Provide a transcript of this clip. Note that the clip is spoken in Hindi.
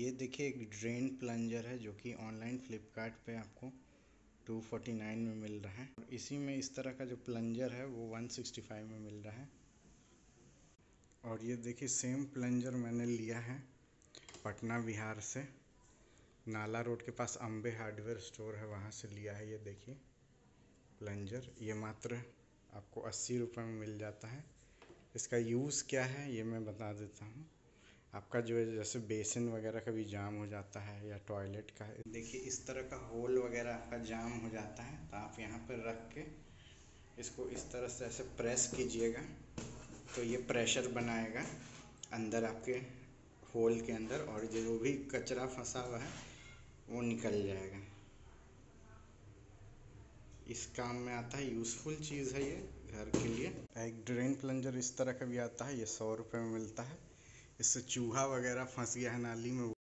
ये देखिए एक ड्रेन प्लंजर है जो कि ऑनलाइन फ्लिपकार्ट पे आपको 249 में मिल रहा है। इसी में इस तरह का जो प्लंजर है वो 165 में मिल रहा है। और ये देखिए सेम प्लंजर मैंने लिया है पटना बिहार से। नाला रोड के पास अम्बे हार्डवेयर स्टोर है, वहाँ से लिया है ये देखिए प्लंजर ये मात्र आपको अस्सी रुपये में मिल जाता है। इसका यूज़ क्या है ये मैं बता देता हूँ। आपका जो है, जैसे बेसिन वगैरह का भी जाम हो जाता है या टॉयलेट का है? देखिए, इस तरह का होल वगैरह आपका जाम हो जाता है तो आप यहाँ पर रख के इसको इस तरह से ऐसे प्रेस कीजिएगा तो ये प्रेशर बनाएगा अंदर आपके होल के अंदर और जो भी कचरा फंसा हुआ है, वो निकल जाएगा। इस काम में आता है यूज़फुल चीज़ है ये, घर के लिए। एक ड्रेन प्लंजर इस तरह का भी आता है, ये सौ रुपये में मिलता है। इससे चूहा वगैरह फंस गया है नाली में